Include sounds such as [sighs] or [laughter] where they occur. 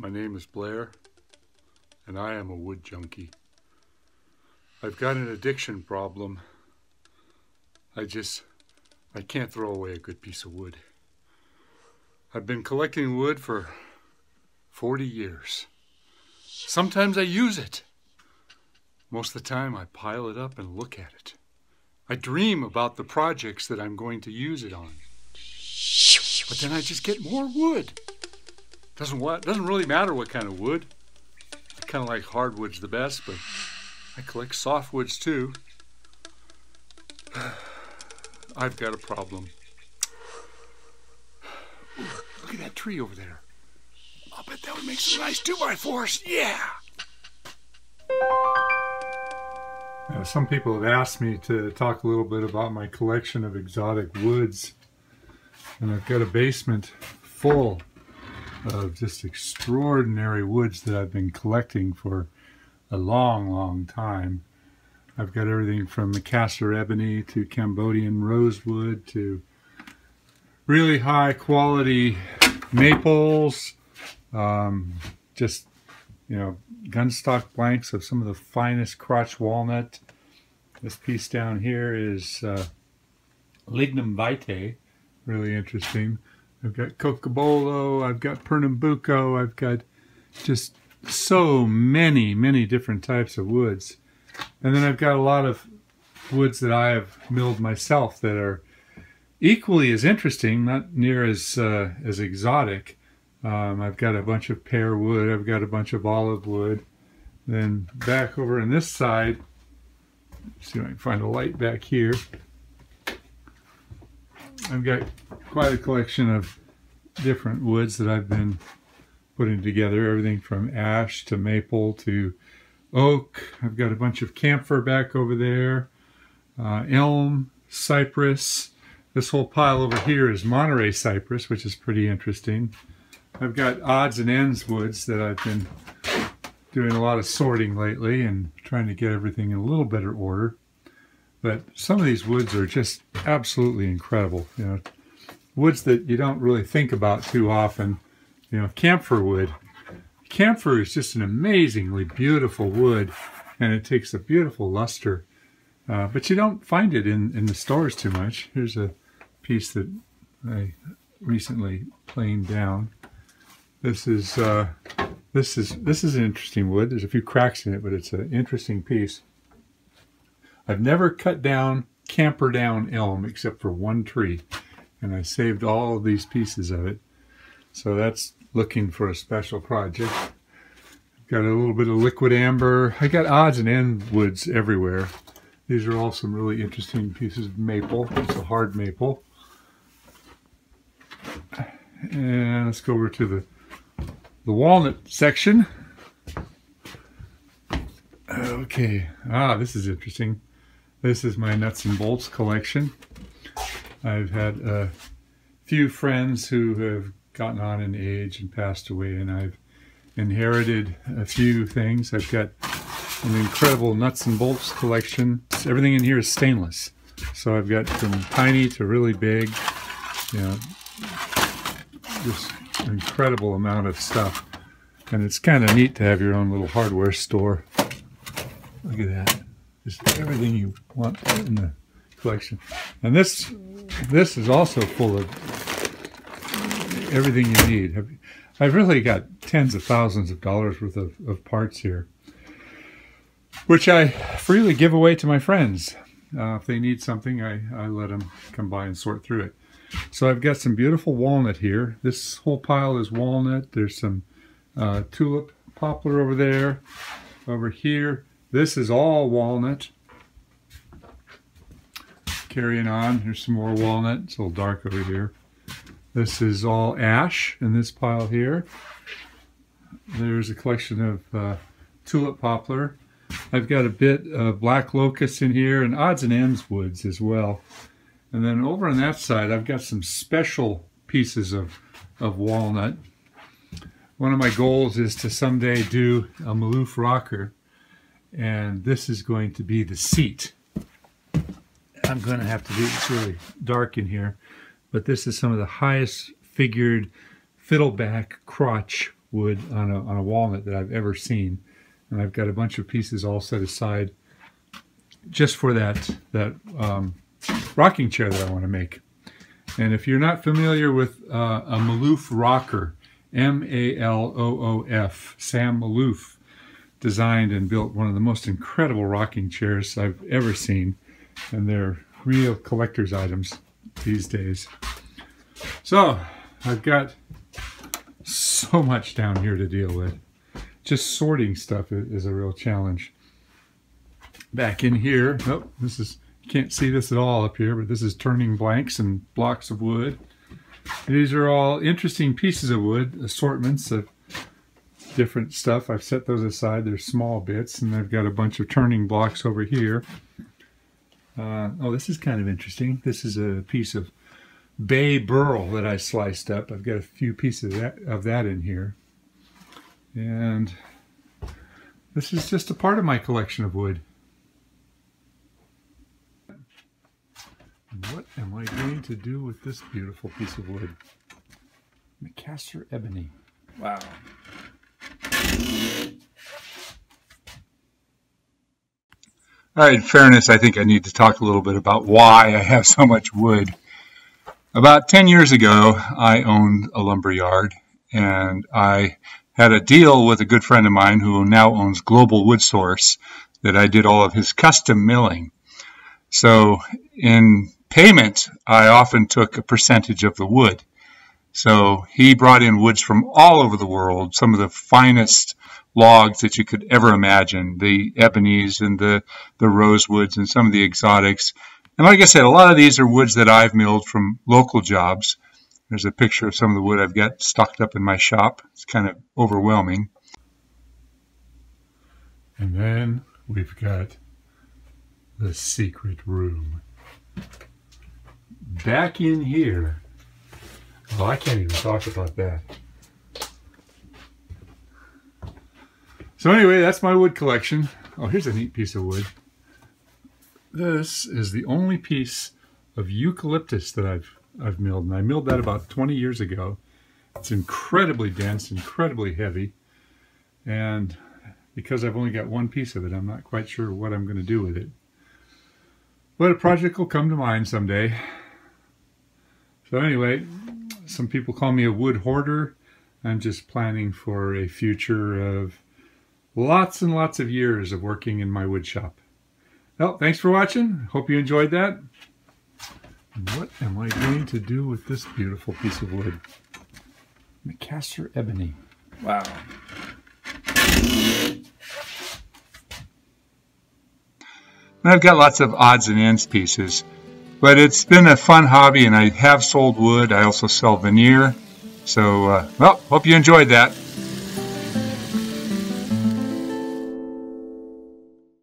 My name is Blair, and I am a wood junkie. I've got an addiction problem. I just, I can't throw away a good piece of wood. I've been collecting wood for 40 years. Sometimes I use it. Most of the time I pile it up and look at it. I dream about the projects that I'm going to use it on. But then I just get more wood. Doesn't what doesn't really matter what kind of wood. I kind of like hardwoods the best, but I collect softwoods too. [sighs] I've got a problem. Look at that tree over there. I'll bet that would make some nice two by fours. Yeah. Uh, some people have asked me to talk a little bit about my collection of exotic woods. And I've got a basement full of just extraordinary woods that I've been collecting for a long, long time. I've got everything from Macassar ebony to Cambodian rosewood to really high quality maples, um, just, you know, gunstock blanks of some of the finest crotch walnut. This piece down here is uh, Lignum vitae, really interesting. I've got Cocobolo, I've got Pernambuco, I've got just so many, many different types of woods. And then I've got a lot of woods that I have milled myself that are equally as interesting, not near as uh, as exotic. Um, I've got a bunch of pear wood, I've got a bunch of olive wood. Then back over on this side, see if I can find a light back here. I've got quite a collection of different woods that I've been putting together, everything from ash to maple to oak. I've got a bunch of camphor back over there, uh, elm, cypress. This whole pile over here is Monterey cypress, which is pretty interesting. I've got odds and ends woods that I've been doing a lot of sorting lately and trying to get everything in a little better order. But some of these woods are just absolutely incredible. You know, woods that you don't really think about too often. You know, camphor wood. Camphor is just an amazingly beautiful wood, and it takes a beautiful luster. Uh, but you don't find it in, in the stores too much. Here's a piece that I recently planed down. This is uh, this is this is an interesting wood. There's a few cracks in it, but it's an interesting piece. I've never cut down Camperdown elm except for one tree. And I saved all of these pieces of it. So that's looking for a special project. Got a little bit of liquidambar. I got odds and end woods everywhere. These are all some really interesting pieces of maple. It's a hard maple. And let's go over to the, the walnut section. Okay, ah, this is interesting. This is my nuts and bolts collection. I've had a few friends who have gotten on in age and passed away, and I've inherited a few things. I've got an incredible nuts and bolts collection. Everything in here is stainless. So I've got from tiny to really big, you know, just incredible amount of stuff. And it's kind of neat to have your own little hardware store. Look at that just everything you want in the collection. And this this is also full of everything you need. I've really got tens of thousands of dollars worth of, of parts here, which I freely give away to my friends. Uh, if they need something, I, I let them come by and sort through it. So I've got some beautiful walnut here. This whole pile is walnut. There's some uh, tulip poplar over there. Over here, this is all walnut. Carrying on, here's some more walnut. It's a little dark over here. This is all ash in this pile here. There's a collection of uh, tulip poplar. I've got a bit of black locust in here and odds and ends woods as well. And then over on that side, I've got some special pieces of, of walnut. One of my goals is to someday do a Maloof rocker and this is going to be the seat. I'm going to have to do it's really dark in here, but this is some of the highest figured fiddleback crotch wood on a, on a walnut that I've ever seen. And I've got a bunch of pieces all set aside just for that, that um, rocking chair that I want to make. And if you're not familiar with uh, a Maloof rocker, M-A-L-O-O-F, Sam Maloof, designed and built one of the most incredible rocking chairs I've ever seen. And they're real collector's items these days. So, I've got so much down here to deal with. Just sorting stuff is a real challenge. Back in here, oh, this is, you can't see this at all up here, but this is turning blanks and blocks of wood. These are all interesting pieces of wood, assortments of different stuff. I've set those aside. They're small bits, and I've got a bunch of turning blocks over here. Uh, oh, this is kind of interesting. This is a piece of bay burl that I sliced up. I've got a few pieces of that, of that in here. And this is just a part of my collection of wood. what am I going to do with this beautiful piece of wood? Macassar ebony. Wow. All right, in fairness, I think I need to talk a little bit about why I have so much wood. About 10 years ago, I owned a lumber yard and I had a deal with a good friend of mine who now owns Global Wood Source that I did all of his custom milling. So in payment, I often took a percentage of the wood. So he brought in woods from all over the world, some of the finest logs that you could ever imagine, the ebonies and the, the rosewoods and some of the exotics. And like I said, a lot of these are woods that I've milled from local jobs. There's a picture of some of the wood I've got stocked up in my shop. It's kind of overwhelming. And then we've got the secret room. Back in here. Oh, I can't even talk about that. So anyway, that's my wood collection. Oh, here's a neat piece of wood. This is the only piece of eucalyptus that I've I've milled, and I milled that about 20 years ago. It's incredibly dense, incredibly heavy, and because I've only got one piece of it, I'm not quite sure what I'm going to do with it. But a project will come to mind someday. So anyway, some people call me a wood hoarder. I'm just planning for a future of lots and lots of years of working in my wood shop. Well, thanks for watching. Hope you enjoyed that. what am I going to do with this beautiful piece of wood? Macassar ebony. Wow. I've got lots of odds and ends pieces, but it's been a fun hobby and I have sold wood. I also sell veneer. So, uh, well, hope you enjoyed that.